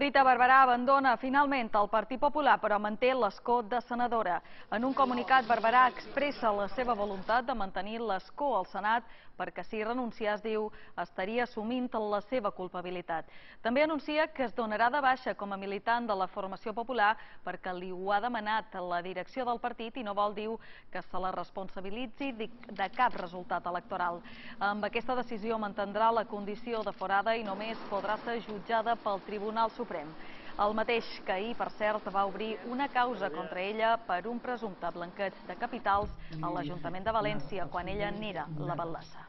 Rita Barberà abandona finalment el Partit Popular, però manté l'escó de senadora. En un comunicat, Barberà expressa la seva voluntat de mantenir l'escó al Senat perquè si renunciés, diu, estaria assumint la seva culpabilitat. També anuncia que es donarà de baixa com a militant de la formació popular perquè li ho ha demanat la direcció del partit i no vol, diu, que se la responsabilitzi de cap resultat electoral. Amb aquesta decisió mantindrà la condició de forada i només podrà ser jutjada pel Tribunal Suprem. El mateix que ahir, per cert, va obrir una causa contra ella per un presumpte blanqueig de capitals a l'Ajuntament de València quan ella n'era la batlessa.